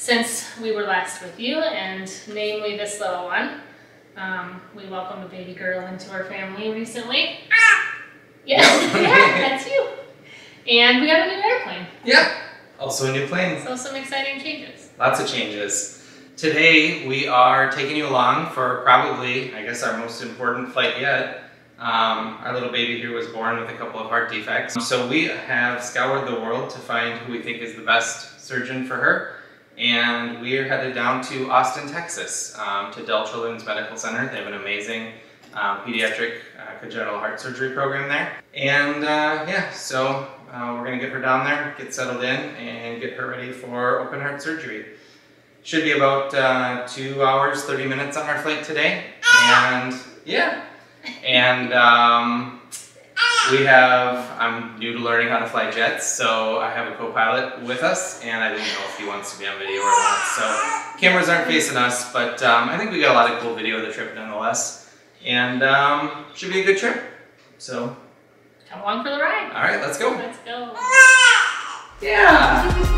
since we were last with you, and namely this little one. Um, we welcomed a baby girl into our family recently. Yeah, yeah, that's you. And we got a new airplane, Yep. Also a new plane. so some exciting changes. Lots of changes. Today we are taking you along for probably, I guess, our most important flight yet. Um, our little baby here was born with a couple of heart defects. So we have scoured the world to find who we think is the best surgeon for her. And we are headed down to Austin, Texas, um, to Dell Children's Medical Center. They have an amazing um, pediatric uh, congenital heart surgery program there. And uh, yeah, so uh, we're gonna get her down there, get settled in, and get her ready for open heart surgery. Should be about uh, two hours, 30 minutes on our flight today. And yeah, and um, we have, I'm new to learning how to fly jets, so I have a co-pilot with us, and I didn't know if he wants to be on video or not. So cameras aren't facing us, but um, I think we got a lot of cool video of the trip nonetheless. And um, should be a good trip. So, Come along for the ride. all right, let's go. Let's go. Yeah.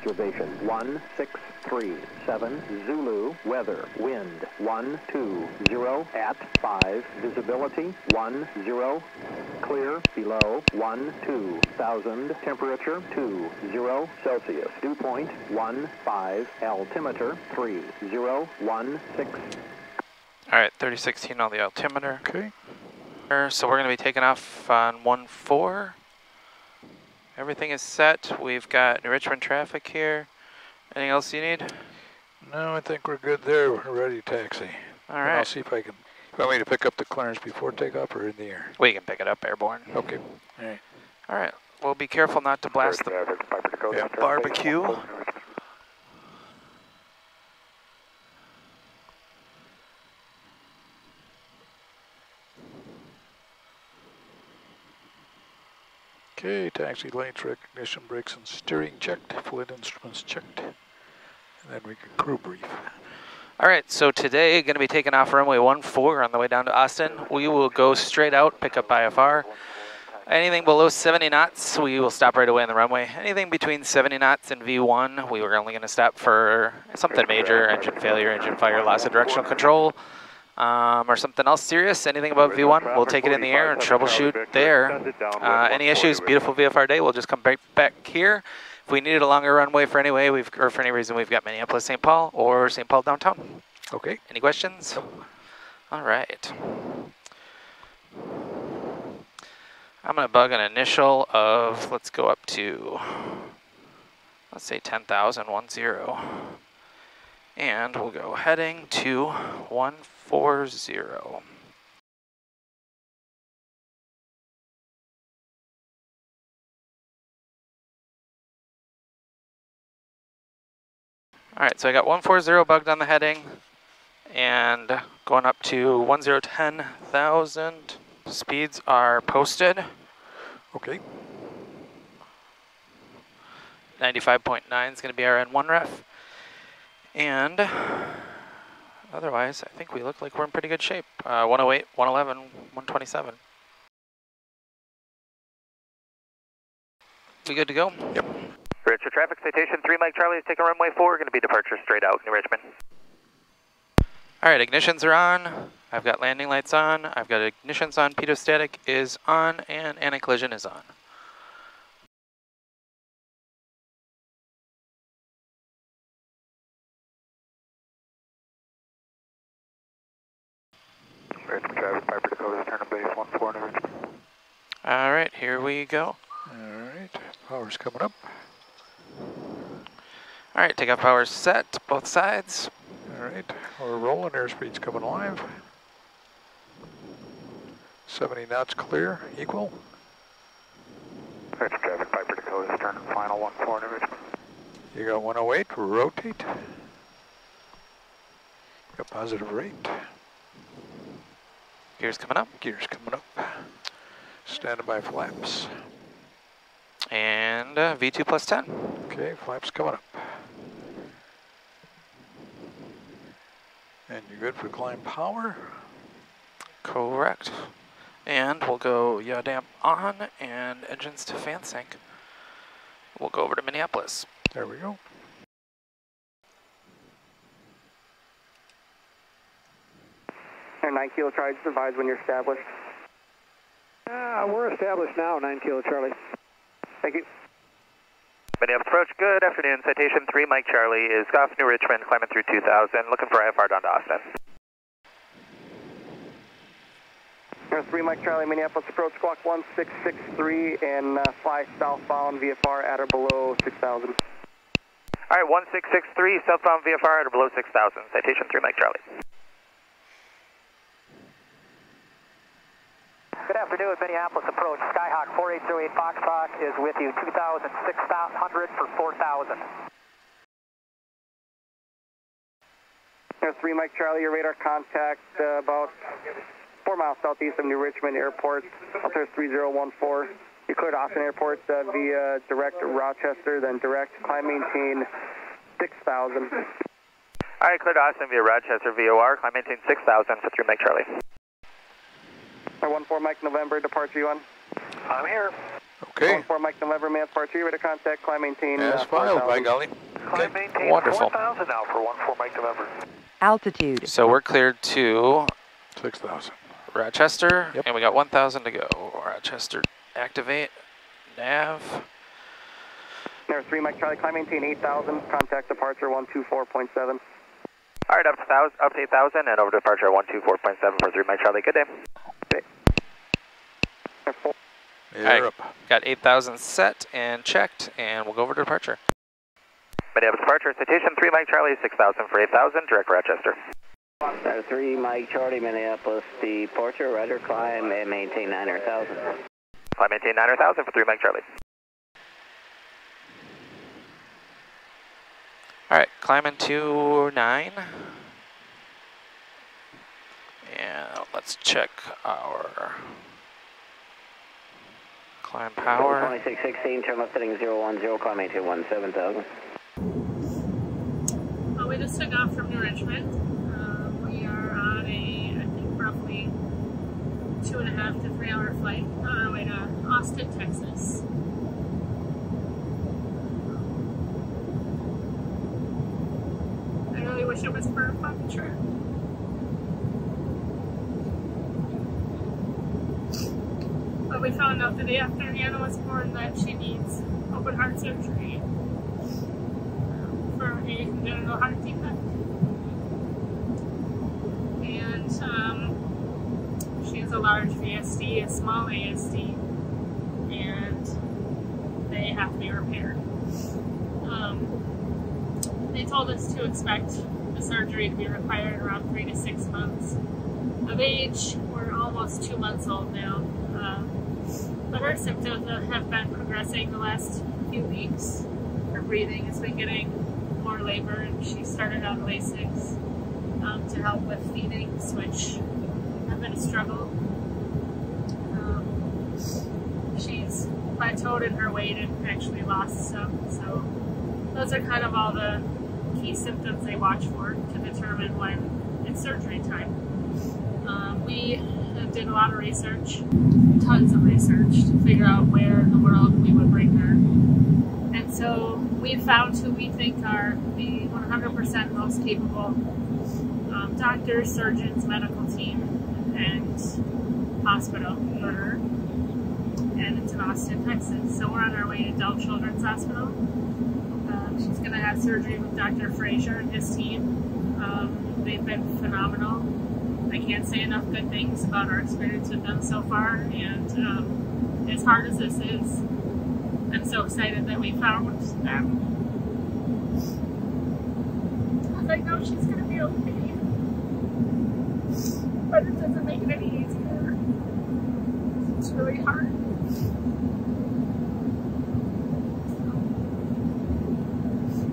Observation. 1637 Zulu. Weather. Wind. 120 at 5. Visibility 10. Clear below 12,000. Temperature 20 Celsius. Dew point 15. Altimeter 3016. All right, 3016 on the altimeter. Okay. So we're going to be taking off on 1-4. Everything is set. We've got New Richmond traffic here. Anything else you need? No, I think we're good there. We're ready to taxi. All right. And I'll see if I can. You want me to pick up the clearance before takeoff or in the air? We can pick it up airborne. Okay. All right. All right. Well, be careful not to blast the Yeah. barbecue. Okay, taxi lights, recognition, brakes, and steering checked. Flight instruments checked. And then we can crew brief. All right, so today going to be taking off runway 14 on the way down to Austin. We will go straight out, pick up IFR. Anything below 70 knots, we will stop right away on the runway. Anything between 70 knots and V1, we were only going to stop for something major, engine failure, engine fire, loss of directional control, um, or something else serious. Anything above V1, we'll take it in the air and troubleshoot there. Uh, any issues, beautiful VFR day, we'll just come right back here. If we needed a longer runway for any way, we've, or for any reason, we've got Minneapolis, St. Paul, or St. Paul downtown. Okay. Any questions? All right. I'm gonna bug an initial of, let's go up to, let's say 10,000, one zero. And we'll go heading to 140. All right, so I got 140 bugged on the heading and going up to 1010,000. Speeds are posted. Okay. 95.9 is going to be our N1 ref. And otherwise, I think we look like we're in pretty good shape. Uh, 108, 111, 127. We good to go? Yep. Richmond, traffic citation 3 Mike Charlie is taking runway 4. Going to be departure straight out New Richmond. All right, ignitions are on. I've got landing lights on. I've got ignitions on. Pitot-static is on, and anti-collision is on. Richmond traffic, Piper Dakota, turn to base 14 New Richmond. All right, here we go. All right. Power's coming up. All right, takeoff power set, both sides. All right. We're rolling. Airspeed's coming live. 70 knots clear, equal. Richmond traffic, Piper Dakota, turn to final 14 New Richmond. You got 108, rotate. Got positive rate. Gears coming up. Gears coming up. Standing by flaps. And uh, V2 plus 10. Okay, flaps coming up. And you're good for climb power. Correct. And we'll go yaw damp on and engines to fan sync. We'll go over to Minneapolis. There we go. Air 9 Kilo Charlie, just advise when you're established. Uh, we're established now, 9 Kilo Charlie. Thank you. Minneapolis approach, good afternoon. Citation 3 Mike Charlie is off New Richmond, climbing through 2000, looking for IFR down to Austin. Air 3 Mike Charlie, Minneapolis approach, squawk 1663 and uh, fly southbound VFR at or below 6000. All right, 1663, southbound VFR at or below 6000. Citation 3 Mike Charlie. Afternoon, Minneapolis approach. Skyhawk 4808 Foxtrot is with you, 2,600 for 4,000. Air 3 Mike Charlie, your radar contact uh, about 4 miles southeast of New Richmond Airport. Up there's 3014. You cleared Austin Airport uh, via direct Rochester, then direct climb maintain 6000. All right, cleared Austin via Rochester VOR, climb maintain 6000 for 3 Mike Charlie. Air 14 Mike November, departure you on? I'm here. Okay. 14 Mike November, man, departure, you ready to contact climb maintain uh, As filed, by 4000. golly. Climb maintain wonderful. 4,000 now for 14 Mike November. Altitude. So we're cleared to 6,000. Rochester, Yep. and we got 1,000 to go. Rochester, activate, nav. Air 3 Mike Charlie, climb maintain 8000, contact departure 124.7. All right, up to, 1000, up to 8000 and over to departure 124.7 for 3 Mike Charlie. Good day. Air 4 You're up. Got 8,000 set and checked, and we'll go over to departure. Minneapolis departure, citation 3 Mike Charlie, 6000 for 8000, direct Rochester. Star 3, Mike Charlie, Minneapolis, departure, rudder climb, and maintain 900,000. Climb maintain 9000 for 3 Mike Charlie. All right, climbing to 9. And let's check our climb power. 2616, turn left heading 010, climb maintain 17,000. Well, we just took off from New Richmond. Um, we are on a, I think, roughly two and a half to three hour flight on our way to Austin, Texas. I really wish it was for a fun trip. We found out the day after Anna was born that she needs open heart surgery for a congenital heart defect. And um, she has a large VSD, a small ASD, and they have to be repaired. Um, they told us to expect the surgery to be required around three to six months of age. We're almost two months old now. But her symptoms have been progressing the last few weeks. Her breathing has been getting more labor, and she started on Lasix um, to help with feedings, which have been a struggle. Um, she's plateaued in her weight and actually lost some, so those are kind of all the key symptoms they watch for to determine when it's surgery time. Um, we did a lot of research, tons of research to figure out where in the world we would bring her. And so we found who we think are the 100% most capable um, doctors, surgeons, medical team, and hospital for her. And it's in Austin, Texas. So we're on our way to Dell Children's Hospital. Uh, she's going to have surgery with Dr. Fraser and his team. Um, they've been phenomenal. I can't say enough good things about our experience with them so far, and um, as hard as this is, I'm so excited that we found them. I know she's gonna be okay, but it doesn't make it any easier. It's really hard.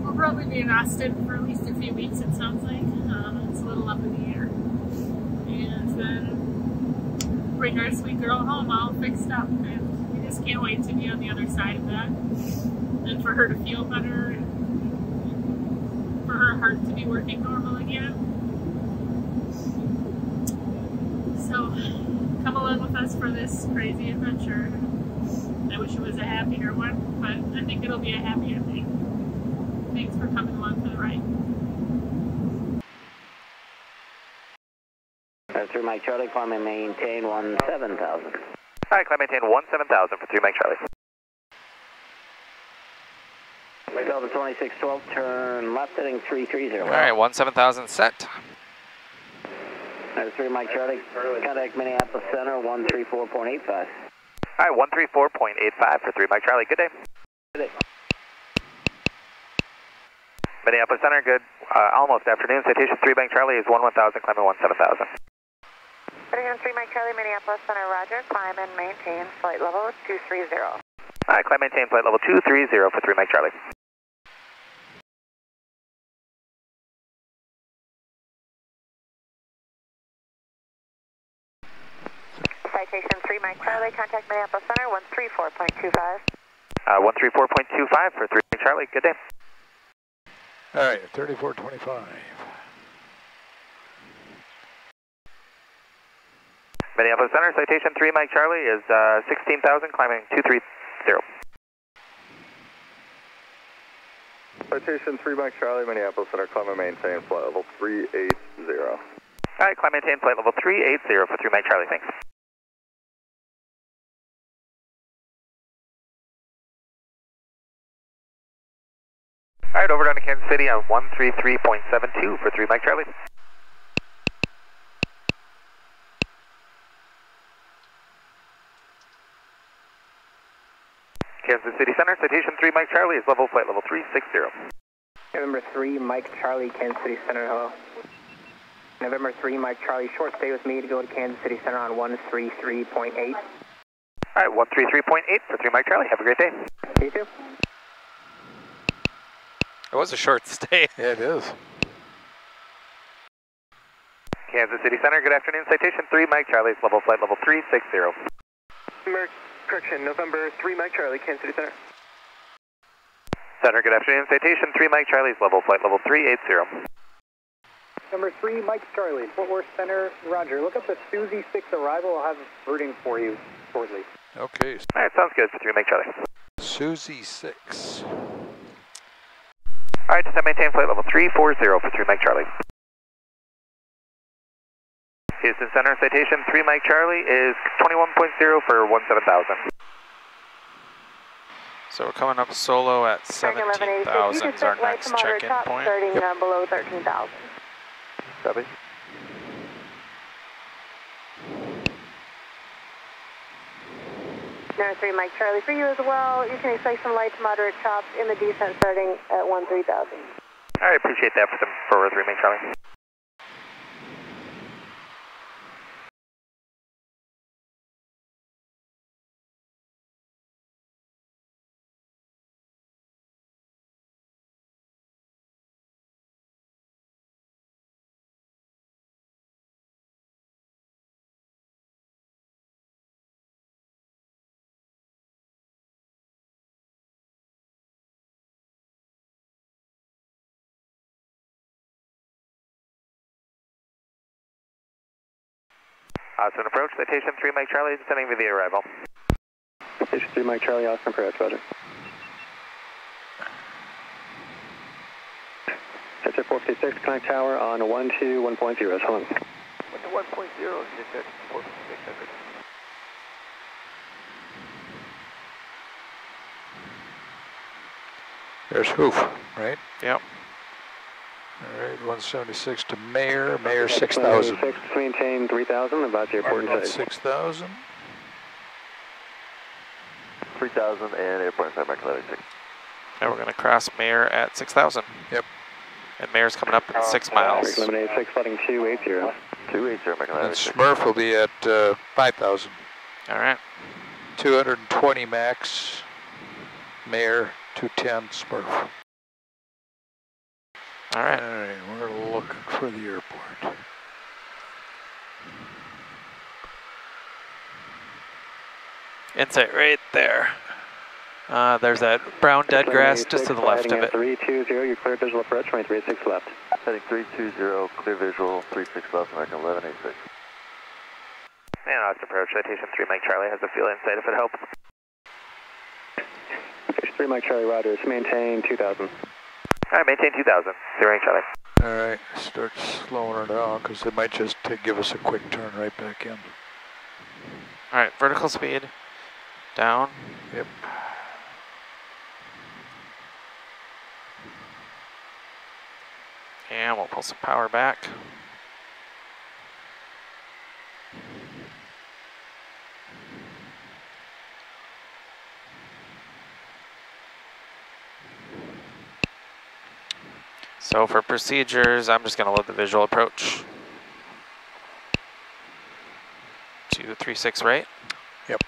We'll probably be in Austin for at least a few weeks, it sounds like. Um, it's a little up in the air then bring our sweet girl home all fixed up. And we just can't wait to be on the other side of that. And for her to feel better and for her heart to be working normal again. So come along with us for this crazy adventure. I wish it was a happier one, but I think it'll be a happy ending. Thanks for coming along for the ride. Three Mike Charlie, climb and maintain 17,000. All right, climb maintain 17,000 for three Mike Charlie. Delta 2612, turn left heading 330. All right, 17,000 set. That's 3 Mike Charlie, contact Minneapolis Center 134.85. All right, 134.85 for 3 Mike Charlie, good day. Good day. Minneapolis Center, good uh, almost afternoon. Citation 3 Bank Charlie is 1 1000, climbing 1 7000. 3 Mike Charlie, Minneapolis Center, roger. Climb and maintain flight level 230. Alright, climb maintain flight level 230 for 3 Mike Charlie. Citation 3 Mike Charlie, contact Minneapolis Center, 134.25. Uh, 134.25 for 3 Mike Charlie, good day. Alright, 3425. Minneapolis Center, citation 3 Mike Charlie is uh, 16,000, climbing 230. Citation 3 Mike Charlie, Minneapolis Center, climb and maintain flight level 380. Alright, climb maintain flight level 380 for 3 Mike Charlie, thanks. Alright, over down to Kansas City on 133.72 for 3 Mike Charlie. Kansas City Center, citation 3 Mike Charlie is level flight level 360. November 3, Mike Charlie, Kansas City Center, hello. November 3, Mike Charlie, short stay with me to go to Kansas City Center on 133.8. Alright, 133.8 for 3 Mike Charlie, have a great day. You too. It was a short stay. Yeah, it is. Kansas City Center, good afternoon. Citation 3 Mike Charlie is level flight level 360. November, correction, November 3 Mike Charlie, Kansas City Center. Center, good afternoon. Citation 3 Mike Charlie is level flight level 380. Number three, Mike Charlie, Fort Worth Center, Roger. Look up the Susie 6 arrival. I'll have routing for you shortly. Okay, All right, sounds good for 3 Mike Charlie. Susie 6. All right, descend maintain flight level 340 for 3 Mike Charlie. Houston Center, citation 3 Mike Charlie is 21.0 for 17,000. So we're coming up solo at Turning 1186. You 17,000 can is our next check-in top point. starting uh, below 13,000. Copy. Number three, Mike Charlie, for you as well. You can expect some light to moderate chops in the descent starting at 13,000. I appreciate that for, the, for 3 Mike Charlie. Austin approach, citation 3 Mike Charlie, descending with the arrival. Station 3 Mike Charlie, Austin approach, Roger. Sector 456, connect tower on 1 to 1.0, so on. 1 to 1.0, you said 456. There's Hoof, right? Yep. All right, 176 to Mayor, Mayor 6,000. 6 maintain 3,000, about the airport About inside. 6,000. 3,000 and airport inside Mike Charlie 6. And we're going to cross Mayor at 6,000. Yep. And Mayor's coming up in 6 miles. Lemonade 6, flooding 280. 280 Mike And Smurf will be at uh, 5,000. All right. 220 max, Mayor 210 Smurf. All right. All right, we're looking for the airport. Insight right there. Uh, there's that brown dead grass just to the left of it. 320, you're clear visual approach, 2336 left. Heading 320, clear visual, 36 left, American 1186. And Austin approach, citation 3 Mike Charlie has a fuel insight if it helps. Station 3 Mike Charlie, Rogers, maintain 2,000. All right, maintain 2,000, 0 Mike Charlie. All right, start slowing her down because they might just take, give us a quick turn right back in. All right, vertical speed down. Yep. And we'll pull some power back. So for procedures, I'm just going to load the visual approach. Two, three, six, right? Yep.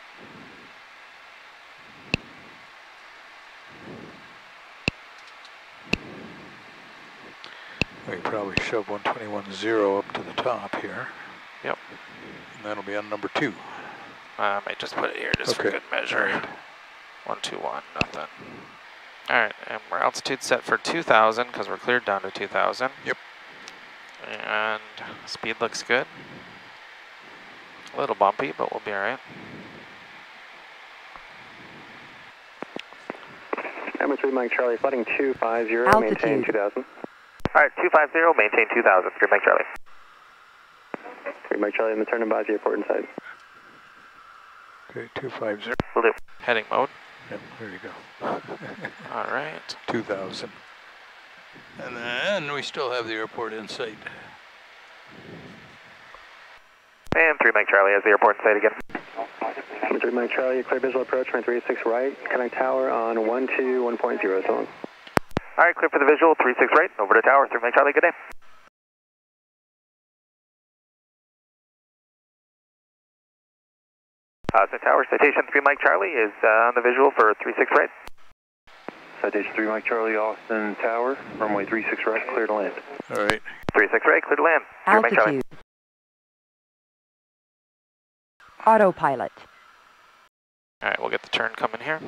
We probably shove 121.0 up to the top here. Yep. And that'll be on number two. I might just put it here just for Okay. good measure. Alright. One, two, one, nothing. All right, and we're altitude set for 2,000 because we're cleared down to 2,000. Yep. And speed looks good. A little bumpy, but we'll be all right. Number 3 Mike Charlie, flooding 250, maintain 2,000. All right, 250, maintain 2,000, 3 Mike Charlie. 3 Mike Charlie, in the turn and by the airport inside. Okay, 250. Will do. Heading mode. Yep, there you go. All right. 2,000. And then we still have the airport in sight. And 3 Mike Charlie has the airport in sight again. 3 Mike Charlie, clear visual approach, 2336 right, connect tower on 1 to 1.0, so on. All right, clear for the visual, 36 right, over to tower, 3 Mike Charlie, good day. Austin Tower, citation 3 Mike Charlie is uh, on the visual for 36 right. Citation 3 Mike Charlie, Austin Tower, runway 36 right, clear to land. All right. 36 right, clear to land. 3 Mike Charlie. Altitude. Autopilot. All right, we'll get the turn coming here.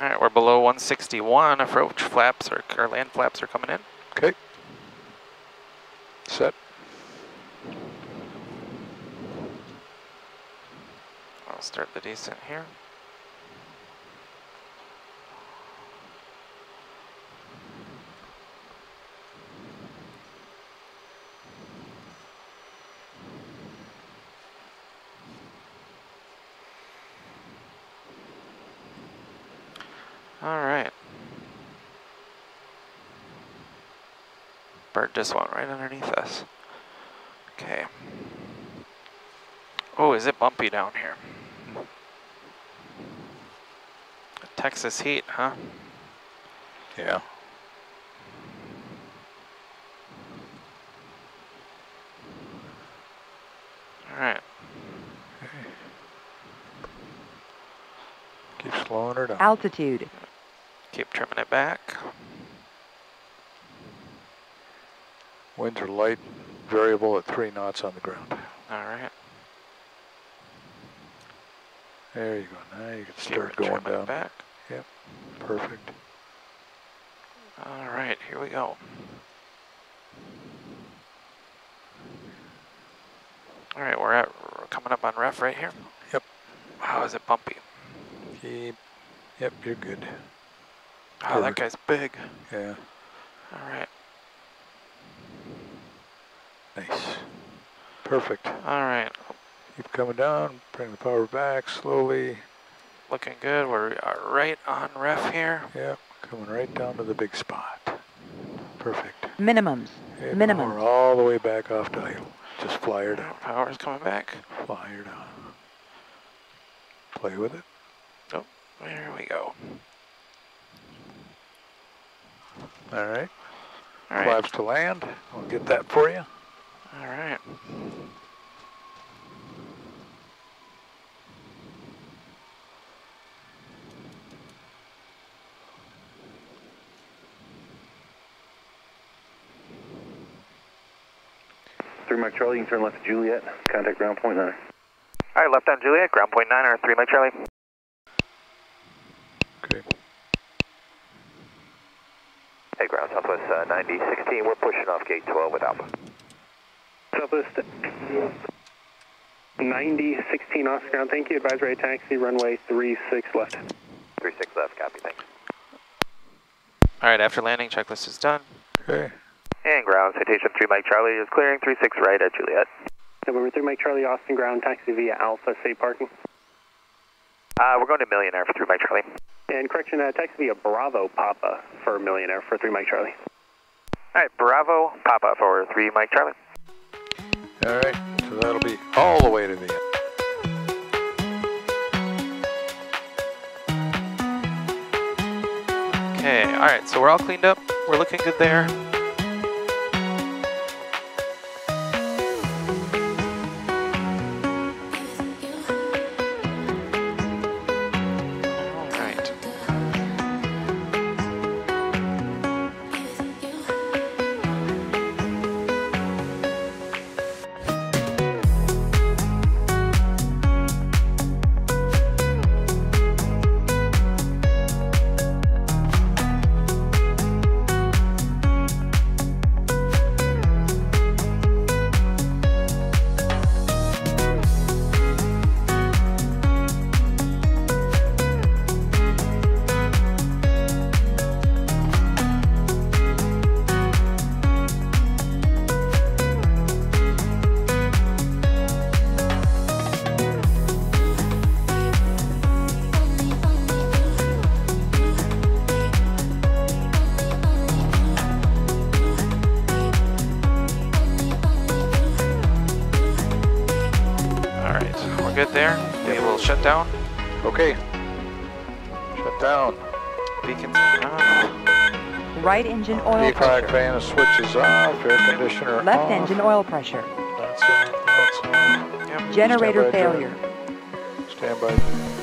All right, we're below 161. Approach flaps or, or land flaps are coming in. Okay. Set. I'll start the descent here. All right. Bird just went right underneath us. Okay. Oh, is it bumpy down here? Texas heat, huh? Yeah. All right. Keep slowing her down. Altitude. Keep trimming it back. Winds are light, variable at three knots on the ground. All right. There you go. Now you can start going down. back. Yep. Perfect. All right, here we go. All right, we're at we're coming up on ref right here. Yep. Wow, is it bumpy? Keep. Yep, you're good. Oh, that guy's big. Yeah. All right. Nice. Perfect. All right. Keep coming down. Bring the power back slowly. Looking good. We're uh, right on ref here. Yep. Coming right down to the big spot. Perfect. Minimums. Okay, Minimum. Power all the way back off dial. Just fly her down. Power's coming back. Fly her down. Play with it. Oh, there we go. All right. All right. Flaps to land. I'll get that for you. All right. Three Mike Charlie, you can turn left to Juliet. Contact ground point nine. All right, left on Juliet, ground point nine, or three Mike Charlie. Okay. Hey, ground Southwest uh, 9016, we're pushing off gate 12 with Alpha. Southwest 9016 Oscar ground. Thank you. Advisory taxi runway 36 left. 36 left, copy, thanks. All right, after landing, checklist is done. Okay. And ground, citation 3 Mike Charlie is clearing 36 right at Juliet. November 3 Mike Charlie Austin ground taxi via Alpha safe parking. Uh, we're going to Million Air for 3 Mike Charlie. And correction, uh, taxi via Bravo Papa for Million Air for 3 Mike Charlie. All right, Bravo, Papa for 3 Mike Charlie. All right. So that'll be all the way to the end. Okay, all right, so we're all cleaned up. We're looking good there. Right engine oil Vehicle pressure. fan switches off. Air conditioner Left off. engine oil pressure. That's. That's. Yep. Generator Stand failure. Stand by.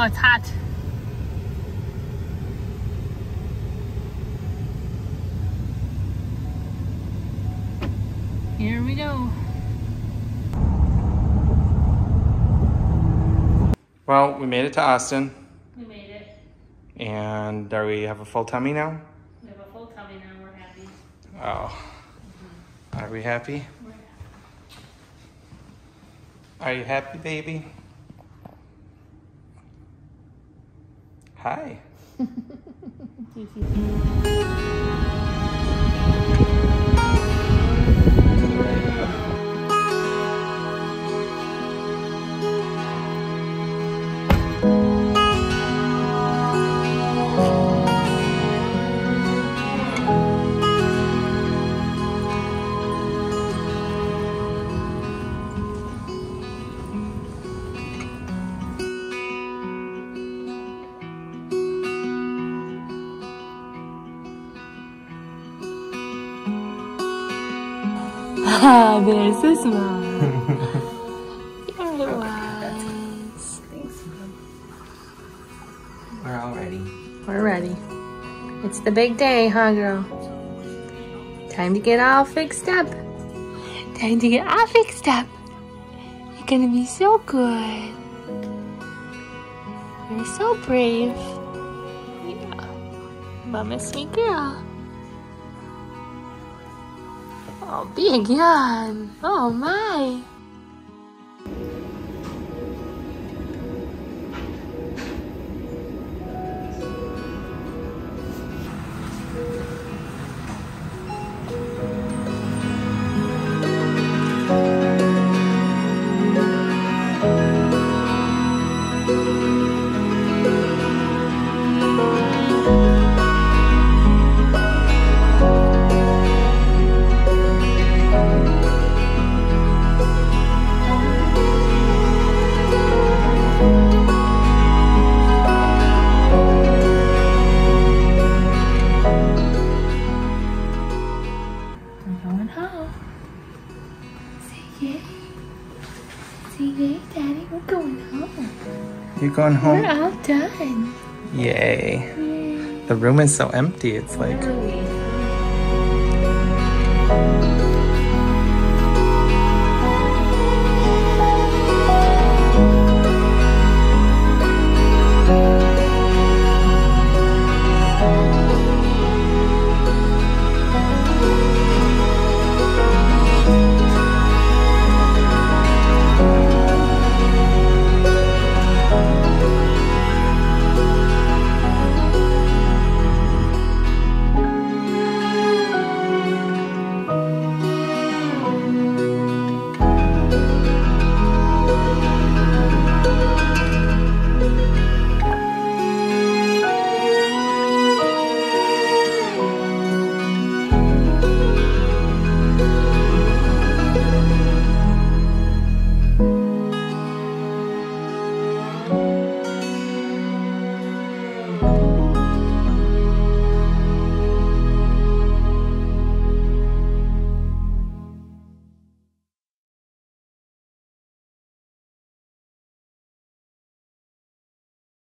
Oh, it's hot. Here we go. Well, we made it to Austin. We made it. And are we have a full tummy now? We have a full tummy now. We're happy. Oh. Mm -hmm. Are we happy? We're happy. Are you happy, baby? Hi. Ah, they're so smart. You're wise. Thanks, We're all ready. We're ready. It's the big day, huh, girl? Time to get all fixed up. Time to get all fixed up. You're gonna be so good. You're so brave. Yeah. Mama, sweet girl. Big yawn. Oh, my. Going We're all done. Yay. Yay. The room is so empty. It's like Where are we?